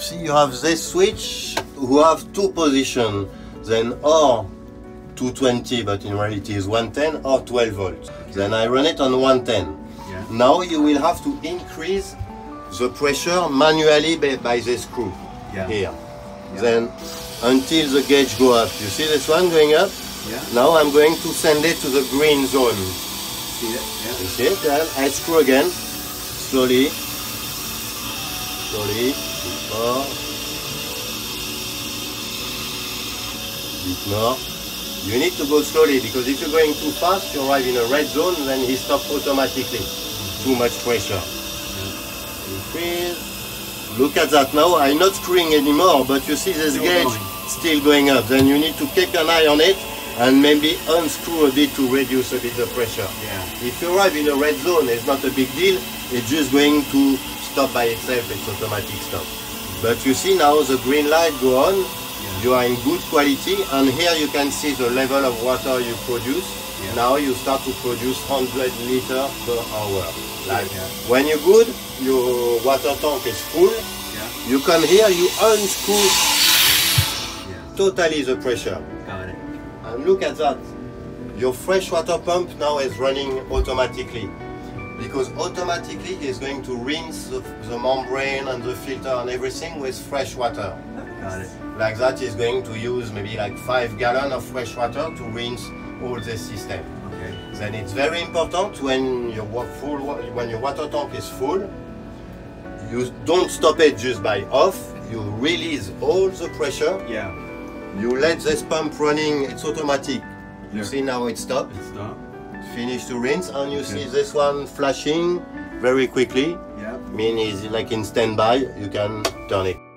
see you have this switch who have two position then or 220 but in reality is 110 or 12 volts. Then I run it on 110 Yeah. now you will have to increase the pressure manually by, by the screw Yeah. here. Then until the gauge go up. You see this one going up? Yeah. now I'm going to send it to the green zone. See it? you see it? Then I screw again slowly slowly bit more bit more you need to go slowly because if you're going too fast you arrive in a red zone then he stops automatically. Too much pressure. Increase. Look at that now. I'm not screwing anymore but you see this gauge still going up. Then you need to keep an eye on it and maybe unscrew a bit to reduce a bit the pressure. Yeah. if you arrive in a red zone, it's not a big deal. It's just going to stop by itself. It's automatic stop. But you see now the green light go on. You are in good quality, and here you can see the level of water you produce. Yeah. Now you start to produce 100 liter per hour. Like Yeah. when you're good, your water tank is full. Yeah. You come here, you unscrew Yeah. totally the pressure. Got it. And look at that. Your freshwater pump now is running automatically. Because automatically it's going to rinse the, the membrane and the filter and everything with fresh water. Got it. Like that is going to use maybe like 5 gallon of fresh water to rinse all the system. Okay. Then it's very important when your full when your water tank is full, you don't stop it just by off. You release all the pressure Yeah. you let this pump running, it's automatic. You Yeah. see now it stopped, It's done. Finish to rinse, and you see this one flashing very quickly. Yeah. Mean is like in standby, you can turn it.